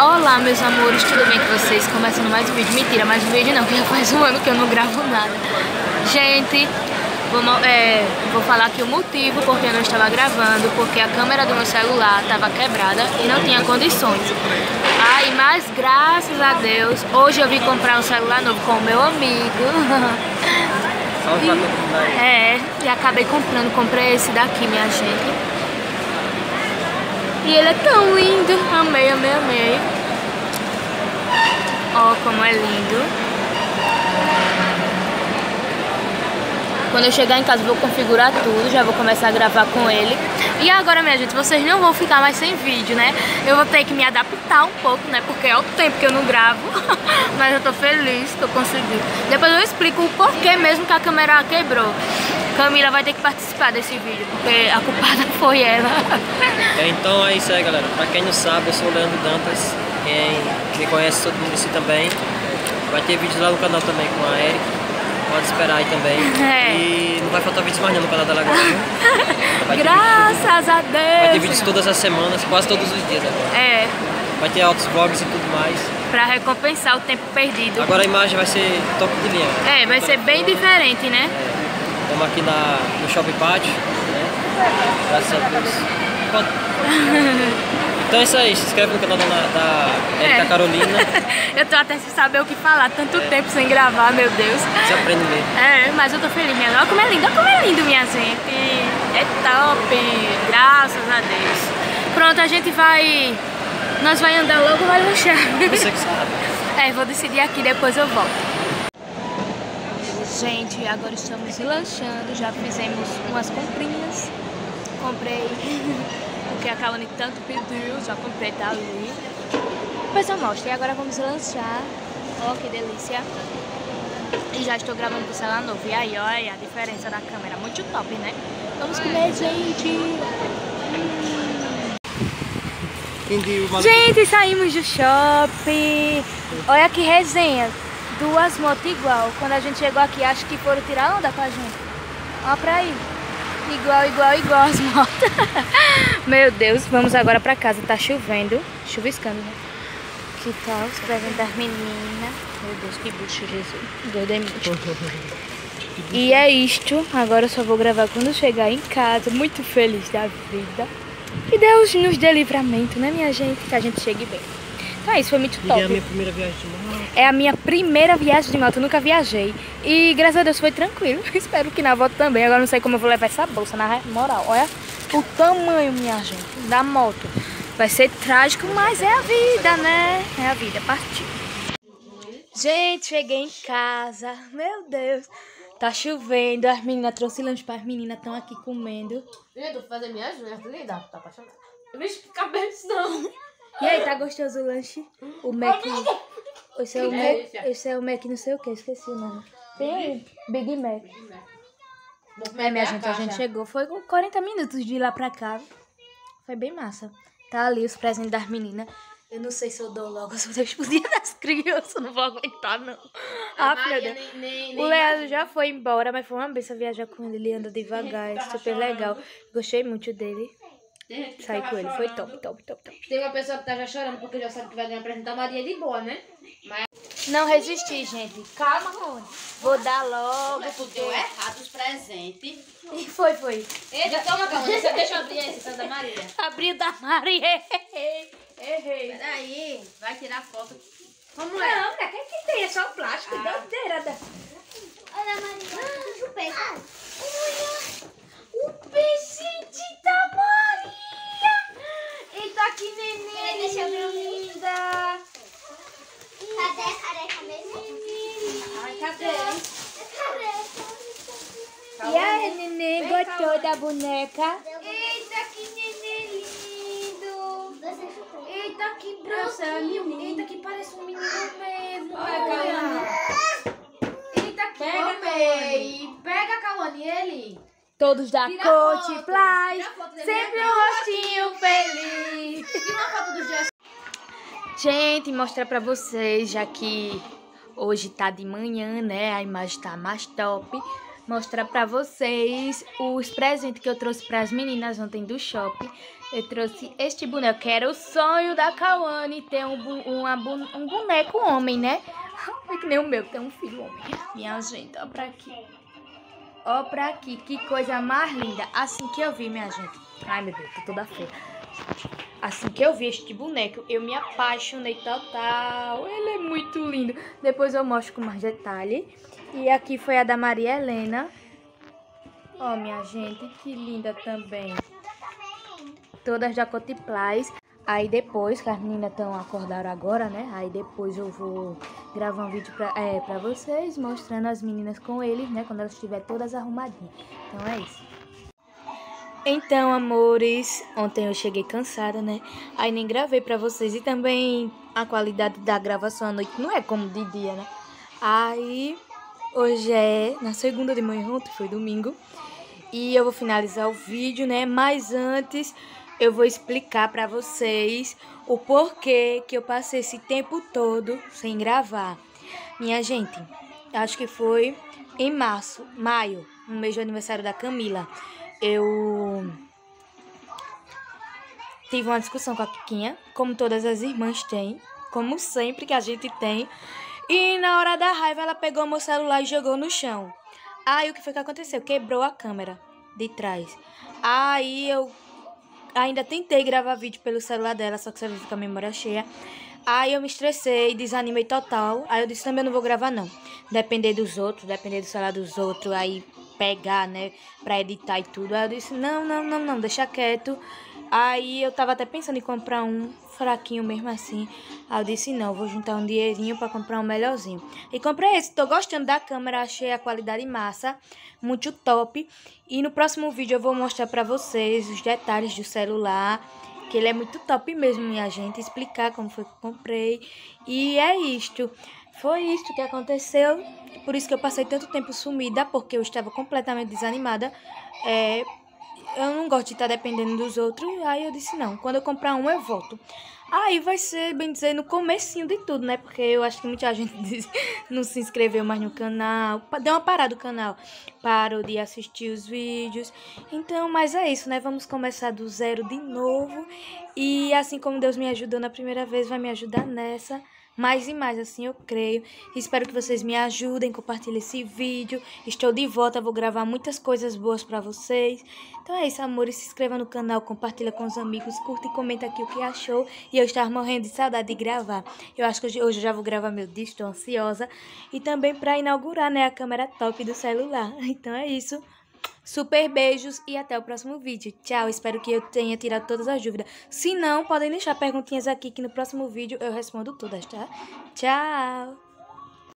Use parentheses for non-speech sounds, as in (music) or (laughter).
Olá, meus amores, tudo bem com vocês? Começando mais um vídeo. Mentira, mais um vídeo não, porque já faz um ano que eu não gravo nada. Gente, vou, é, vou falar aqui o motivo porque eu não estava gravando, porque a câmera do meu celular estava quebrada e não tinha condições. Ai, mas graças a Deus, hoje eu vim comprar um celular novo com o meu amigo. (laughs) Aí. É, e acabei comprando, comprei esse daqui, minha gente. E ele é tão lindo. Amei, amei, amei. Ó, como é lindo. Quando eu chegar em casa, vou configurar tudo. Já vou começar a gravar com ele. E agora, minha gente, vocês não vão ficar mais sem vídeo, né? Eu vou ter que me adaptar um pouco, né? Porque é o tempo que eu não gravo. (laughs) Mas eu tô feliz que eu consegui. Depois eu explico o porquê mesmo que a câmera quebrou. Camila vai ter que participar desse vídeo, porque a culpada (laughs) foi ela. É, então é isso aí, galera. Pra quem não sabe, eu sou o Leandro Dantas. Quem me conhece, todo mundo assim também. Vai ter vídeos lá no canal também com a Erika. Pode esperar aí também. É. E não vai faltar vídeos mais não no canal da Lagoa. (laughs) Graças a Deus. Vai ter vídeos todas as semanas, quase todos os dias agora. É, Vai ter altos vlogs e tudo mais. pra recompensar o tempo perdido. Agora a imagem vai ser top de linha. É, vai ser bem diferente, né? Estamos aqui na, no Shopping Pátio, né? Graças a Deus. (laughs) Então é isso aí, se inscreve no canal da, da É. Carolina, (laughs) Eu tô até sem saber o que falar, tanto tempo sem gravar, meu Deus. você aprende. É, mas eu tô feliz, minha Olha como é lindo, olha como é lindo, minha gente. É top, graças a Deus. Pronto, a gente vai... Nós vai andar logo, vai lanchar. Você que sabe. (laughs) É, vou decidir aqui, depois eu volto. Gente, agora estamos lanchando, já fizemos umas comprinhas. Comprei (laughs) o que a Kawane tanto pediu, já comprei, tá ali. Depois eu mostro. E agora vamos lanchar. Ó, que delícia. E já estou gravando com o celular novo. E aí, olha a diferença da câmera. Muito top, né? Vamos comer, gente. Gente, saímos do shopping. Olha que resenha. Duas motos igual. Quando a gente chegou aqui, acho que foram tirar onda com a gente. Olha pra aí. Igual, igual, igual as motos. (laughs) Meu Deus, vamos agora pra casa. Tá chovendo. Chuviscando, né? Que tal os presentes das meninas? Meu Deus, que bicho, Jesus. Doido é. E é isto. Agora eu só vou gravar quando chegar em casa. Muito feliz da vida. E Deus nos dê livramento, né, minha gente? Que a gente chegue bem. Então é isso, foi muito E é top. a minha primeira viagem de moto. É a minha primeira viagem de moto, eu nunca viajei. E graças a Deus foi tranquilo. (laughs) Espero que na volta também. Agora não sei como eu vou levar essa bolsa, na moral. Olha o tamanho, minha gente, da moto. Vai ser trágico, mas é a vida, né? É a vida, partiu. Gente, cheguei em casa. Meu Deus. Tá chovendo, as meninas trouxe lanche para as meninas estão aqui comendo. Lindo, fazer minhas unhas, linda, tá apaixonada. Vixe, que cabeça não. E aí, tá gostoso o lanche? O Mac. Esse é o Mac. Esse é o Mac não sei o que, esqueci o nome. Tem aí, Big Mac. É, minha gente, a gente chegou. Foi com 40 minutos de ir lá pra cá. Foi bem massa. Tá ali os presentes das meninas. Eu não sei se eu dou logo, se eu deixo pro dia das crianças. Não vou aguentar, não. Ah, meu Deus. nem, nem, O Leandro já foi embora, mas foi uma benção viajar com ele. Ele anda devagar, é super legal. Gostei muito dele. Tava com ele, foi chorando. top, top, top, top. Tem uma pessoa que tá já chorando porque já sabe que vai ganhar presente da Maria de boa, né? Não resisti, gente. Calma, Rony. Vou dar logo, tu porque... deu errado os presentes. E foi, foi. Eita, toma, você deixa eu abrir esse, Santa Maria. (laughs) Abriu da Maria. Errei. Peraí, vai tirar foto. Como Não, é? pra que que tem? É só o plástico. Ah. Doideira. Da... Olha, Maria, deixa o peixe. Olha, o presente da Maria. Eita, que neném Peraí, deixa eu ver o meu. linda. Cadê a careca mesmo? Ai, cadê? Careca. E aí, neném, gostou da boneca? Eita, que neném lindo. Peixe. Eita, que é a branquinho. menina. Eita, que parece um menino mesmo. Olha, Cauane. Eita, que Pega, amei. Pega, Cauane, ele. Todos da Tira foto dele. sempre um rostinho feliz. (laughs) Uma foto do Jess. Gente, mostrar pra vocês, já que hoje tá de manhã, né? A imagem tá mais top. Mostrar pra vocês os presentes que eu trouxe pras meninas ontem do shopping. Eu trouxe este boneco, que era o sonho da Kawane ter um, uma, um boneco homem, né? (laughs) É que nem o meu, tem um filho homem. Minha gente, ó pra aqui. Ó pra aqui, que coisa mais linda. Assim que eu vi, minha gente. Ai, meu Deus, tô toda feia. Assim que eu vi este boneco, eu me apaixonei total. Ele é muito lindo. Depois eu mostro com mais detalhe. E aqui foi a da Maria Helena. Ó, minha gente, que linda também. Todas da Cotiplais. Aí depois, que as meninas estão acordaram agora, né? Aí depois eu vou gravar um vídeo pra, é, pra vocês, mostrando as meninas com eles, né? Quando elas estiverem todas arrumadinhas. Então é isso. Então, amores, ontem eu cheguei cansada, né? Aí nem gravei pra vocês. E também a qualidade da gravação à noite não é como de dia, né? Aí, hoje é na segunda de manhã, ontem foi domingo. E eu vou finalizar o vídeo, né? Mas antes, eu vou explicar pra vocês o porquê que eu passei esse tempo todo sem gravar. Minha gente, acho que foi em março, maio, no mês do aniversário da Camila eu tive uma discussão com a Kikinha, como todas as irmãs têm, como sempre que a gente tem. E na hora da raiva ela pegou meu celular e jogou no chão. Aí o que foi que aconteceu? Quebrou a câmera de trás. Aí eu ainda tentei gravar vídeo pelo celular dela, só que você fica a memória cheia. Aí eu me estressei, desanimei total. Aí eu disse, também não vou gravar não. Depender dos outros, depender do celular dos outros, aí pegar, né, pra editar e tudo. Aí eu disse, não, não, não, não, deixa quieto. Aí eu tava até pensando em comprar um fraquinho mesmo assim. Aí eu disse, não, vou juntar um dinheirinho pra comprar um melhorzinho. E comprei esse, tô gostando da câmera, achei a qualidade massa, muito top. E no próximo vídeo eu vou mostrar pra vocês os detalhes do celular que ele é muito top mesmo, minha gente, explicar como foi que eu comprei. E é isto. Foi isto que aconteceu. Por isso que eu passei tanto tempo sumida, porque eu estava completamente desanimada. É, eu não gosto de estar dependendo dos outros. Aí eu disse, não, quando eu comprar um, eu volto. Aí vai ser, bem dizer, no comecinho de tudo, né? Porque eu acho que muita gente (laughs) não se inscreveu mais no canal. Deu uma parada do canal. Parou de assistir os vídeos. Então, mas é isso, né? Vamos começar do zero de novo. E assim como Deus me ajudou na primeira vez, vai me ajudar nessa mais e mais, assim eu creio. Espero que vocês me ajudem, compartilhem esse vídeo. Estou de volta, vou gravar muitas coisas boas pra vocês. Então é isso, amores. Se inscreva no canal, compartilha com os amigos, curta e comenta aqui o que achou. E eu estava morrendo de saudade de gravar. Eu acho que hoje, hoje eu já vou gravar meu dia, estou ansiosa. E também para inaugurar, né, a câmera top do celular. (laughs) Então é isso. Super beijos e até o próximo vídeo. Tchau, espero que eu tenha tirado todas as dúvidas. Se não, podem deixar perguntinhas aqui que no próximo vídeo eu respondo todas, tá? Tchau!